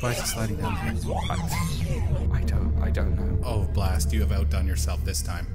Why is it sliding down here? I, I don't. I don't know. Oh, blast! You have outdone yourself this time.